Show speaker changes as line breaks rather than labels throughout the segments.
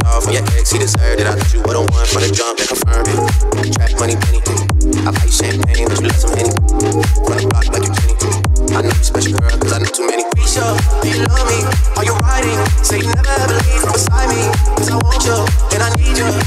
top off on your ex, he deserved it. I thought you were the one for the jump that confirmed it. Track money penny. I buy you champagne, but you love some henny. Run block like you Jenny. I know you special girl, cause I know too many. Be sure, do you love me? Are you riding? Say you never ever leave from beside me. Cause I want you, and I need you.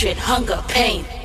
hatred, hunger, pain.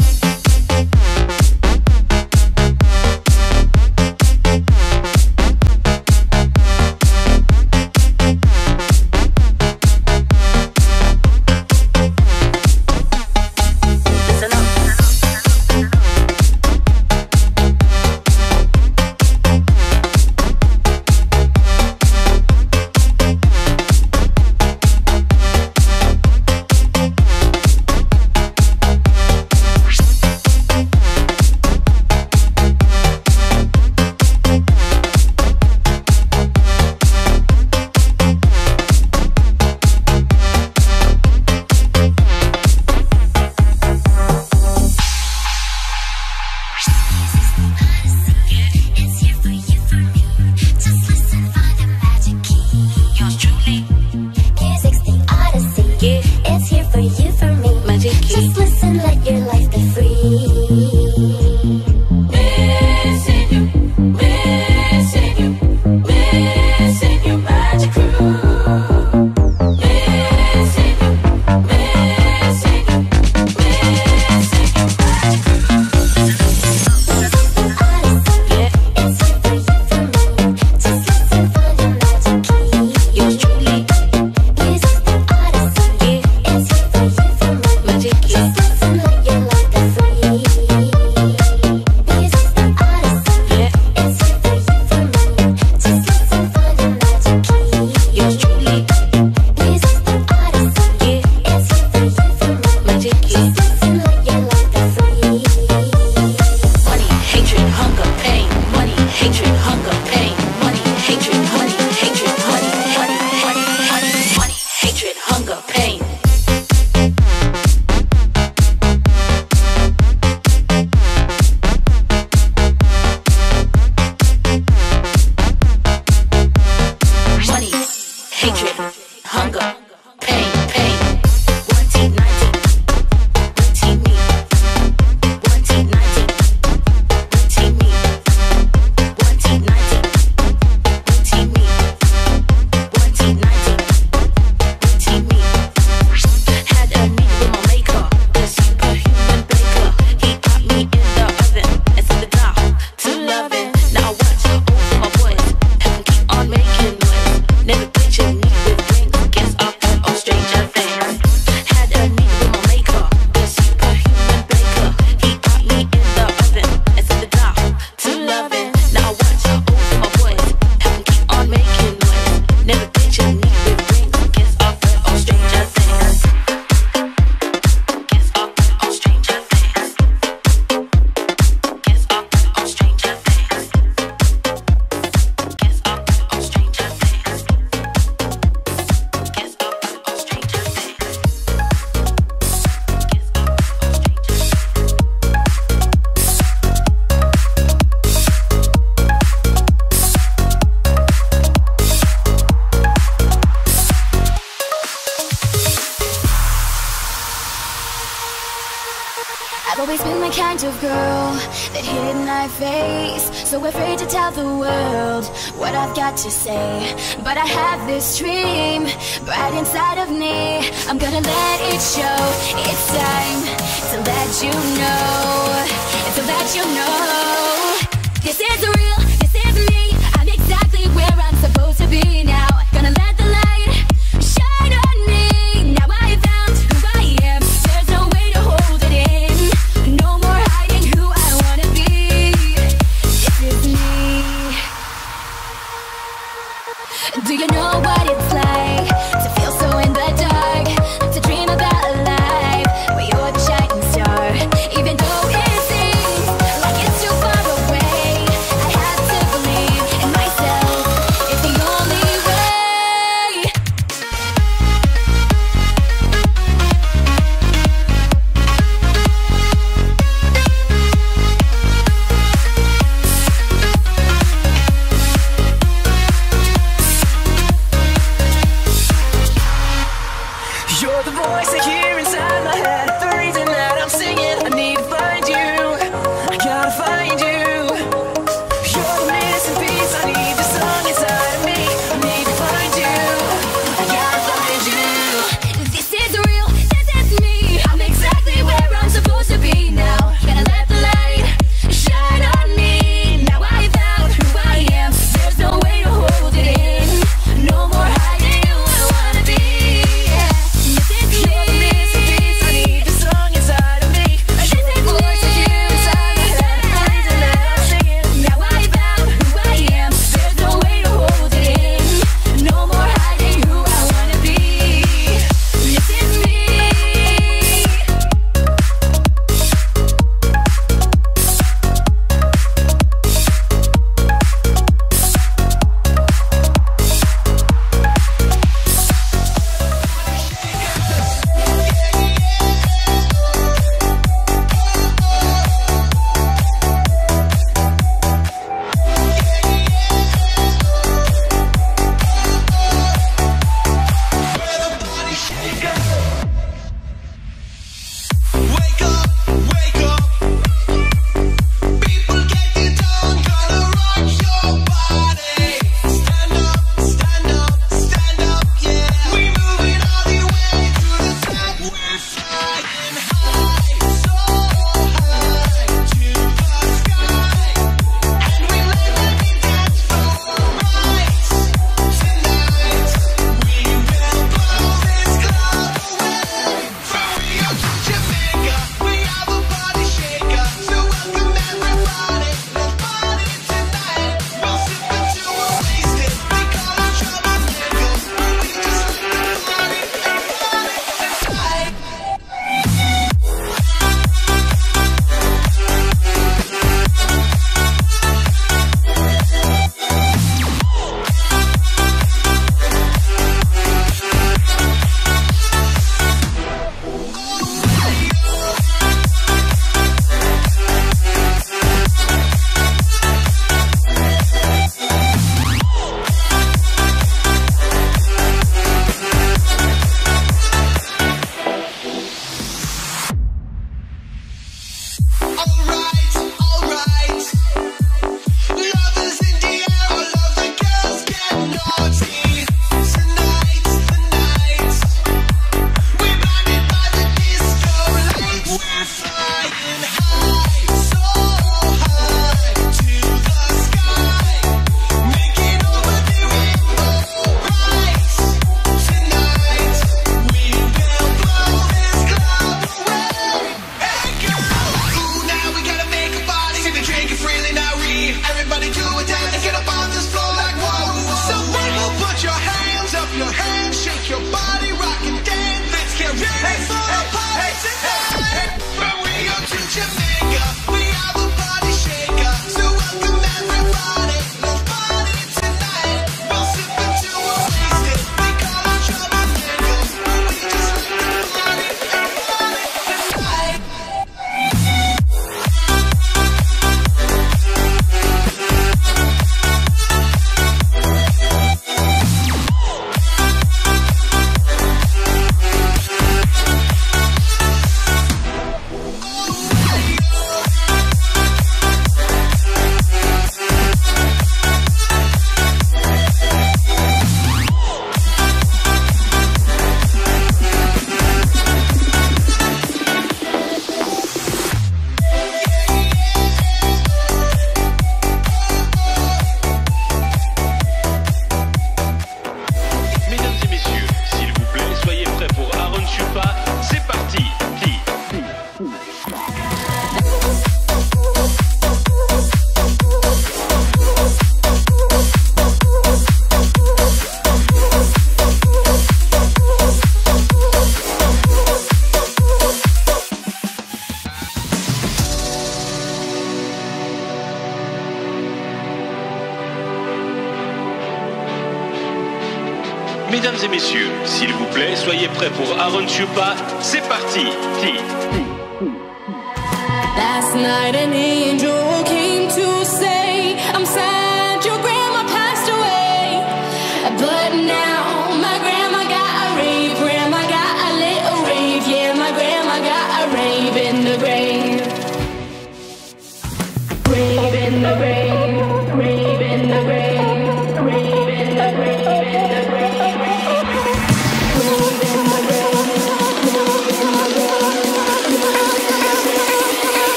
prêt pour Aaron Chupa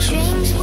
君。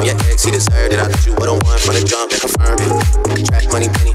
from your
ex, he deserved it. I thought you wouldn't want from the jump and confirmed it. Track money, penny.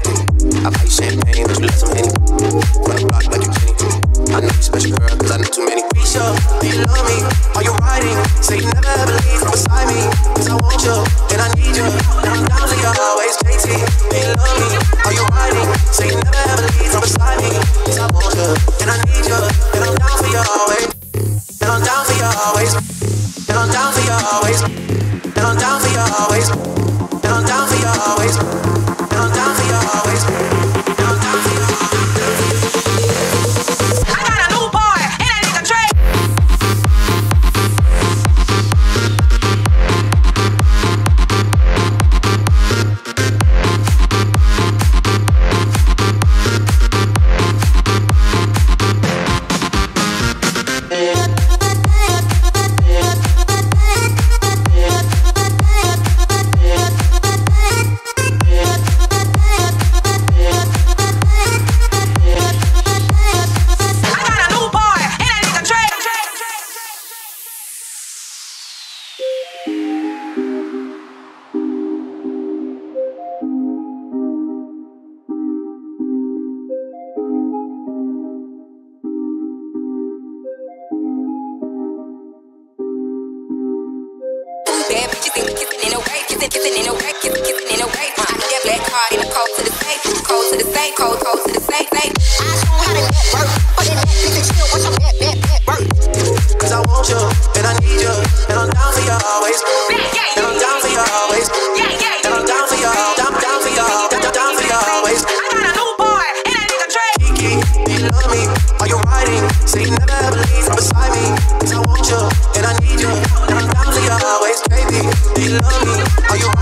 and I need you. And I'm down for always, baby. Do you love me? Are you?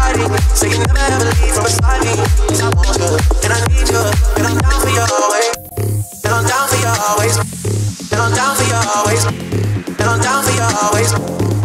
Say you never ever leave from beside me. I want you, and I need you. And I'm down for always. And I'm down for always. And I'm down for always. And I'm down for you always.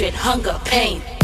hatred, hunger, pain.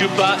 Aaron